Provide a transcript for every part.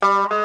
I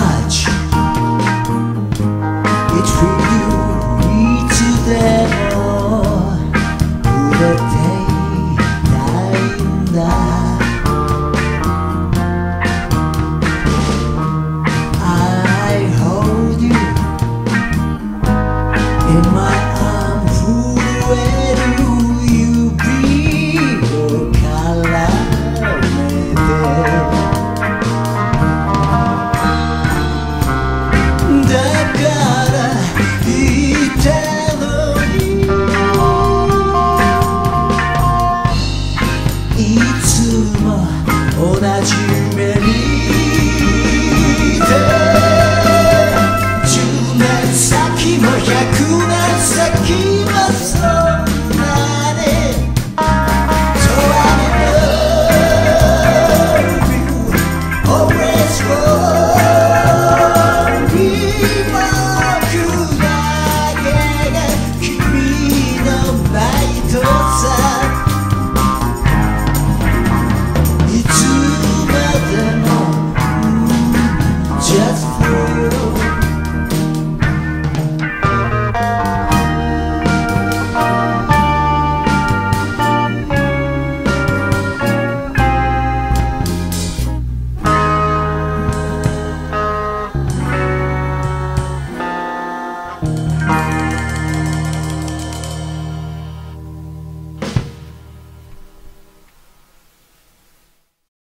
touch